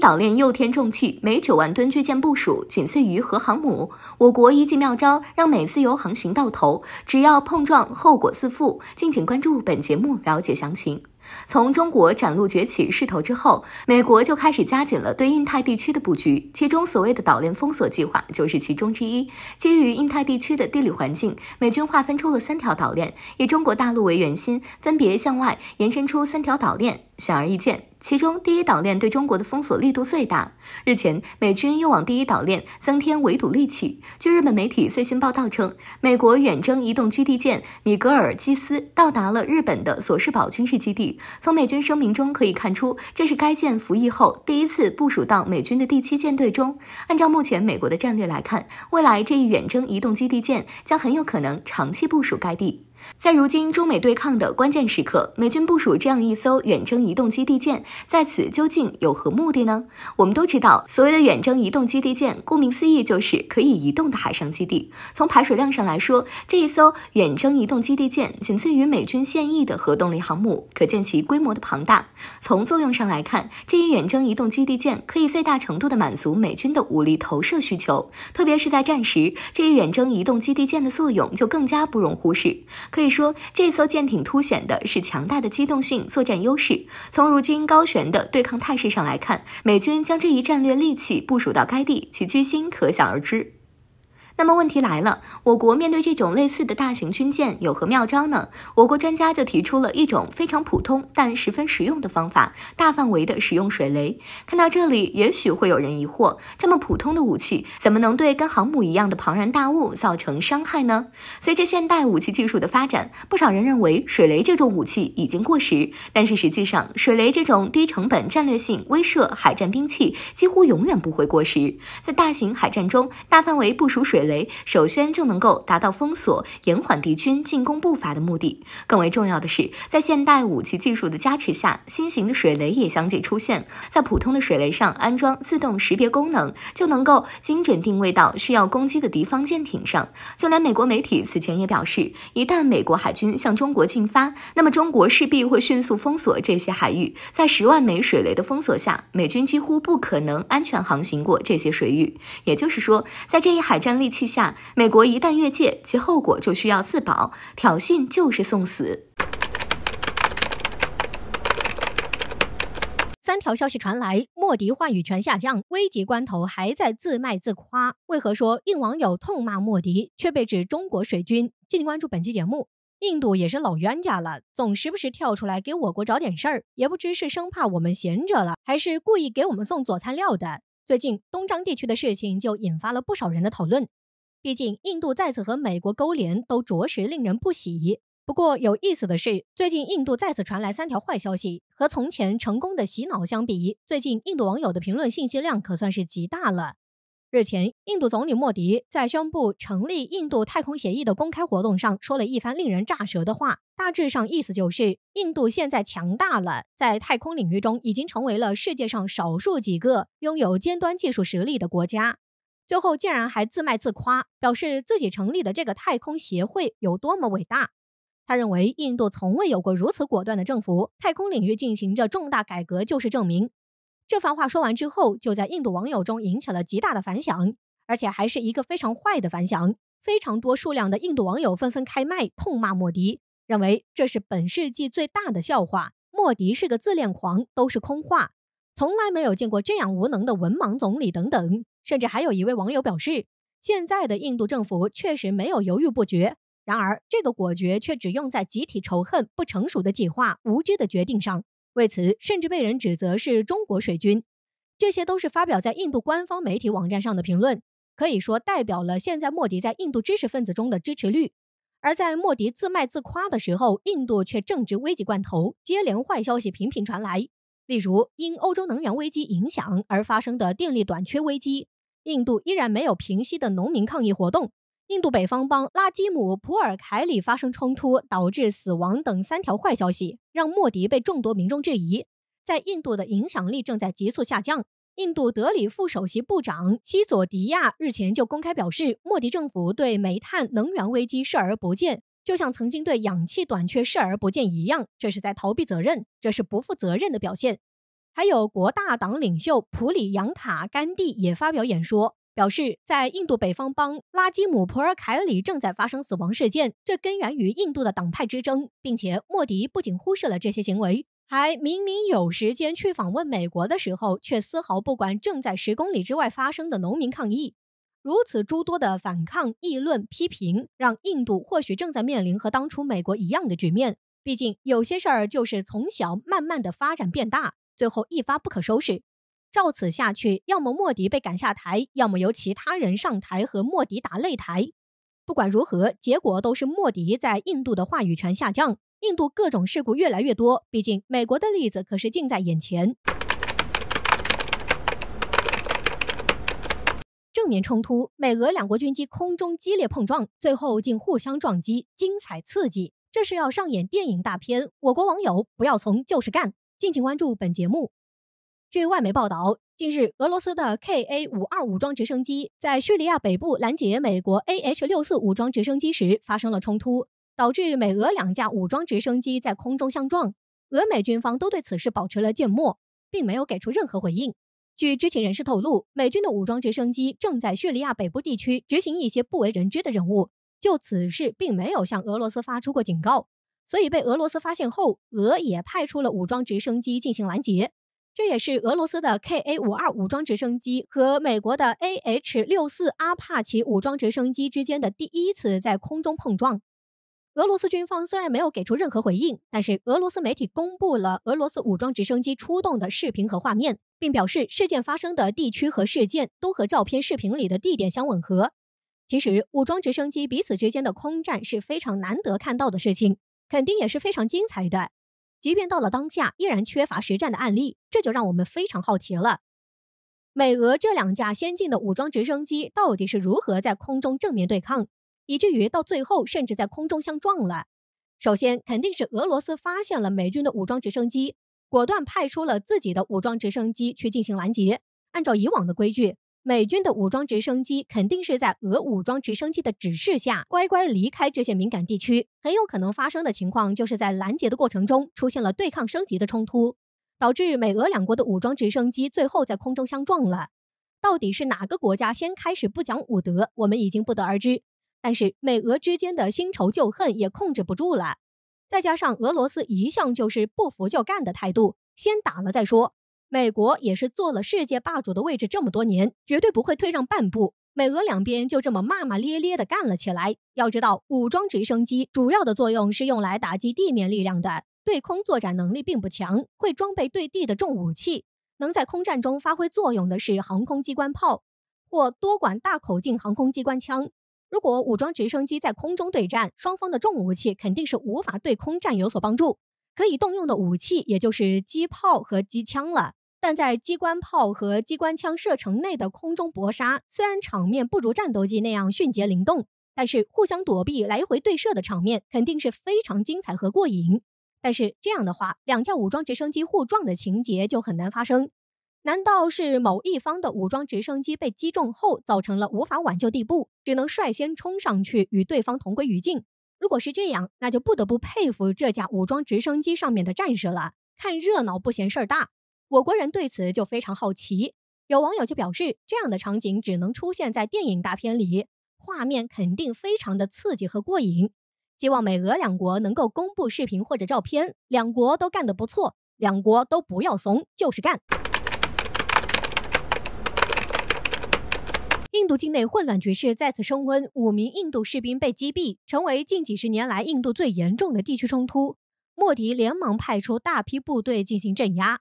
岛链又添重器，每九万吨巨舰部署，仅次于核航母。我国一记妙招，让美自由航行到头，只要碰撞，后果自负。敬请关注本节目，了解详情。从中国展露崛起势头之后，美国就开始加紧了对印太地区的布局，其中所谓的岛链封锁计划就是其中之一。基于印太地区的地理环境，美军划分出了三条岛链，以中国大陆为圆心，分别向外延伸出三条岛链。显而易见。其中，第一岛链对中国的封锁力度最大。日前，美军又往第一岛链增添围堵利器。据日本媒体最新报道称，美国远征移动基地舰米格尔基斯到达了日本的佐世保军事基地。从美军声明中可以看出，这是该舰服役后第一次部署到美军的第七舰队中。按照目前美国的战略来看，未来这一远征移动基地舰将很有可能长期部署该地。在如今中美对抗的关键时刻，美军部署这样一艘远征移动基地舰，在此究竟有何目的呢？我们都知道，所谓的远征移动基地舰，顾名思义就是可以移动的海上基地。从排水量上来说，这一艘远征移动基地舰仅次于美军现役的核动力航母，可见其规模的庞大。从作用上来看，这一远征移动基地舰可以最大程度地满足美军的武力投射需求，特别是在战时，这一远征移动基地舰的作用就更加不容忽视。可以说，这艘舰艇凸显的是强大的机动性作战优势。从如今高悬的对抗态势上来看，美军将这一战略利器部署到该地，其居心可想而知。那么问题来了，我国面对这种类似的大型军舰有何妙招呢？我国专家就提出了一种非常普通但十分实用的方法：大范围的使用水雷。看到这里，也许会有人疑惑，这么普通的武器，怎么能对跟航母一样的庞然大物造成伤害呢？随着现代武器技术的发展，不少人认为水雷这种武器已经过时，但是实际上，水雷这种低成本、战略性威慑海战兵器几乎永远不会过时。在大型海战中，大范围部署水雷。雷首先就能够达到封锁、延缓敌军进攻步伐的目的。更为重要的是，在现代武器技术的加持下，新型的水雷也相继出现。在普通的水雷上安装自动识别功能，就能够精准定位到需要攻击的敌方舰艇上。就连美国媒体此前也表示，一旦美国海军向中国进发，那么中国势必会迅速封锁这些海域。在十万枚水雷的封锁下，美军几乎不可能安全航行过这些水域。也就是说，在这一海战力。气下，美国一旦越界，其后果就需要自保，挑衅就是送死。三条消息传来，莫迪话语权下降，危急关头还在自卖自夸。为何说印网友痛骂莫迪，却被指中国水军？敬请关注本期节目。印度也是老冤家了，总时不时跳出来给我国找点事儿，也不知是生怕我们闲着了，还是故意给我们送佐餐料的。最近东张地区的事情就引发了不少人的讨论。毕竟，印度再次和美国勾连，都着实令人不喜。不过，有意思的是，最近印度再次传来三条坏消息。和从前成功的洗脑相比，最近印度网友的评论信息量可算是极大了。日前，印度总理莫迪在宣布成立印度太空协议的公开活动上，说了一番令人咋舌的话。大致上意思就是，印度现在强大了，在太空领域中已经成为了世界上少数几个拥有尖端技术实力的国家。最后竟然还自卖自夸，表示自己成立的这个太空协会有多么伟大。他认为印度从未有过如此果断的政府，太空领域进行着重大改革就是证明。这番话说完之后，就在印度网友中引起了极大的反响，而且还是一个非常坏的反响。非常多数量的印度网友纷纷开麦痛骂莫迪，认为这是本世纪最大的笑话，莫迪是个自恋狂，都是空话，从来没有见过这样无能的文盲总理等等。甚至还有一位网友表示，现在的印度政府确实没有犹豫不决，然而这个果决却只用在集体仇恨、不成熟的计划、无知的决定上。为此，甚至被人指责是中国水军。这些都是发表在印度官方媒体网站上的评论，可以说代表了现在莫迪在印度知识分子中的支持率。而在莫迪自卖自夸的时候，印度却正值危急关头，接连坏消息频频传来。例如，因欧洲能源危机影响而发生的电力短缺危机，印度依然没有平息的农民抗议活动，印度北方邦拉基姆普尔凯里发生冲突导致死亡等三条坏消息，让莫迪被众多民众质疑，在印度的影响力正在急速下降。印度德里副首席部长西佐迪亚日前就公开表示，莫迪政府对煤炭能源危机视而不见。就像曾经对氧气短缺视而不见一样，这是在逃避责任，这是不负责任的表现。还有国大党领袖普里扬卡·甘地也发表演说，表示在印度北方邦拉基姆普尔凯里正在发生死亡事件，这根源于印度的党派之争，并且莫迪不仅忽视了这些行为，还明明有时间去访问美国的时候，却丝毫不管正在十公里之外发生的农民抗议。如此诸多的反抗、议论、批评，让印度或许正在面临和当初美国一样的局面。毕竟有些事儿就是从小慢慢的发展变大，最后一发不可收拾。照此下去，要么莫迪被赶下台，要么由其他人上台和莫迪打擂台。不管如何，结果都是莫迪在印度的话语权下降，印度各种事故越来越多。毕竟美国的例子可是近在眼前。正面冲突，美俄两国军机空中激烈碰撞，最后竟互相撞击，精彩刺激。这是要上演电影大片。我国网友不要怂，就是干。敬请关注本节目。据外媒报道，近日俄罗斯的 Ka 五二武装直升机在叙利亚北部拦截美国 Ah 六四武装直升机时发生了冲突，导致美俄两架武装直升机在空中相撞。俄美军方都对此事保持了缄默，并没有给出任何回应。据知情人士透露，美军的武装直升机正在叙利亚北部地区执行一些不为人知的任务，就此事并没有向俄罗斯发出过警告，所以被俄罗斯发现后，俄也派出了武装直升机进行拦截。这也是俄罗斯的 Ka 五二武装直升机和美国的 Ah 六四阿帕奇武装直升机之间的第一次在空中碰撞。俄罗斯军方虽然没有给出任何回应，但是俄罗斯媒体公布了俄罗斯武装直升机出动的视频和画面。并表示，事件发生的地区和事件都和照片、视频里的地点相吻合。其实，武装直升机彼此之间的空战是非常难得看到的事情，肯定也是非常精彩的。即便到了当下，依然缺乏实战的案例，这就让我们非常好奇了。美俄这两架先进的武装直升机到底是如何在空中正面对抗，以至于到最后甚至在空中相撞了？首先，肯定是俄罗斯发现了美军的武装直升机。果断派出了自己的武装直升机去进行拦截。按照以往的规矩，美军的武装直升机肯定是在俄武装直升机的指示下乖乖离开这些敏感地区。很有可能发生的情况就是在拦截的过程中出现了对抗升级的冲突，导致美俄两国的武装直升机最后在空中相撞了。到底是哪个国家先开始不讲武德，我们已经不得而知。但是美俄之间的新仇旧恨也控制不住了。再加上俄罗斯一向就是不服就干的态度，先打了再说。美国也是做了世界霸主的位置这么多年，绝对不会退让半步。美俄两边就这么骂骂咧咧的干了起来。要知道，武装直升机主要的作用是用来打击地面力量的，对空作战能力并不强，会装备对地的重武器。能在空战中发挥作用的是航空机关炮或多管大口径航空机关枪。如果武装直升机在空中对战，双方的重武器肯定是无法对空战有所帮助。可以动用的武器也就是机炮和机枪了。但在机关炮和机关枪射程内的空中搏杀，虽然场面不如战斗机那样迅捷灵动，但是互相躲避、来回对射的场面肯定是非常精彩和过瘾。但是这样的话，两架武装直升机互撞的情节就很难发生。难道是某一方的武装直升机被击中后，造成了无法挽救地步，只能率先冲上去与对方同归于尽？如果是这样，那就不得不佩服这架武装直升机上面的战士了，看热闹不嫌事儿大。我国人对此就非常好奇，有网友就表示，这样的场景只能出现在电影大片里，画面肯定非常的刺激和过瘾。希望美俄两国能够公布视频或者照片，两国都干得不错，两国都不要怂，就是干。印度境内混乱局势再次升温，五名印度士兵被击毙，成为近几十年来印度最严重的地区冲突。莫迪连忙派出大批部队进行镇压。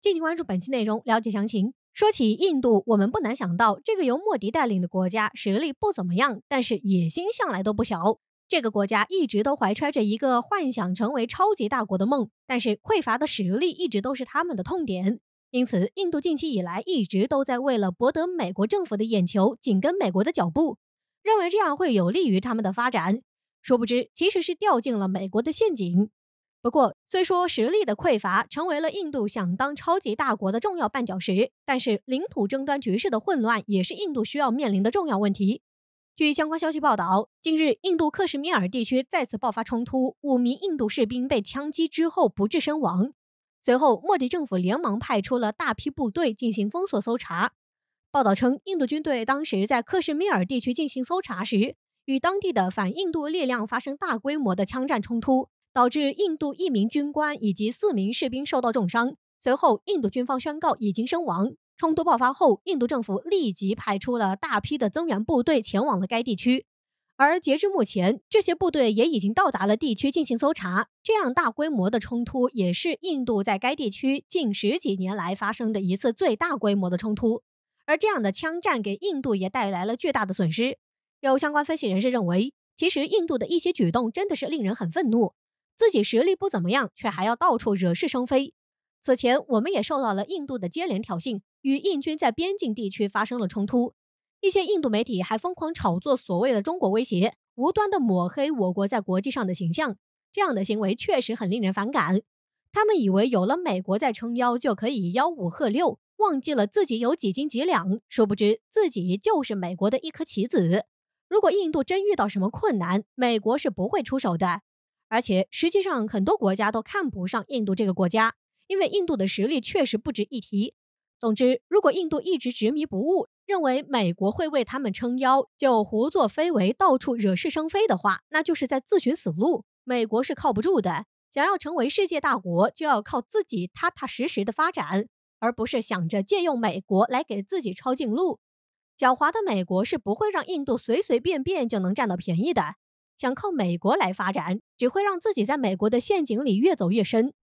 敬请关注本期内容，了解详情。说起印度，我们不难想到，这个由莫迪带领的国家实力不怎么样，但是野心向来都不小。这个国家一直都怀揣着一个幻想成为超级大国的梦，但是匮乏的实力一直都是他们的痛点。因此，印度近期以来一直都在为了博得美国政府的眼球，紧跟美国的脚步，认为这样会有利于他们的发展。殊不知，其实是掉进了美国的陷阱。不过，虽说实力的匮乏成为了印度想当超级大国的重要绊脚石，但是领土争端局势的混乱也是印度需要面临的重要问题。据相关消息报道，近日印度克什米尔地区再次爆发冲突，五名印度士兵被枪击之后不治身亡。随后，莫迪政府连忙派出了大批部队进行封锁搜查。报道称，印度军队当时在克什米尔地区进行搜查时，与当地的反印度力量发生大规模的枪战冲突，导致印度一名军官以及四名士兵受到重伤。随后，印度军方宣告已经身亡。冲突爆发后，印度政府立即派出了大批的增援部队前往了该地区。而截至目前，这些部队也已经到达了地区进行搜查。这样大规模的冲突也是印度在该地区近十几年来发生的一次最大规模的冲突。而这样的枪战给印度也带来了巨大的损失。有相关分析人士认为，其实印度的一些举动真的是令人很愤怒，自己实力不怎么样，却还要到处惹是生非。此前我们也受到了印度的接连挑衅，与印军在边境地区发生了冲突。一些印度媒体还疯狂炒作所谓的中国威胁，无端的抹黑我国在国际上的形象。这样的行为确实很令人反感。他们以为有了美国在撑腰就可以吆五喝六，忘记了自己有几斤几两。殊不知自己就是美国的一颗棋子。如果印度真遇到什么困难，美国是不会出手的。而且实际上很多国家都看不上印度这个国家，因为印度的实力确实不值一提。总之，如果印度一直执迷不悟，认为美国会为他们撑腰，就胡作非为，到处惹是生非的话，那就是在自寻死路。美国是靠不住的，想要成为世界大国，就要靠自己踏踏实实的发展，而不是想着借用美国来给自己抄近路。狡猾的美国是不会让印度随随便便就能占到便宜的。想靠美国来发展，只会让自己在美国的陷阱里越走越深。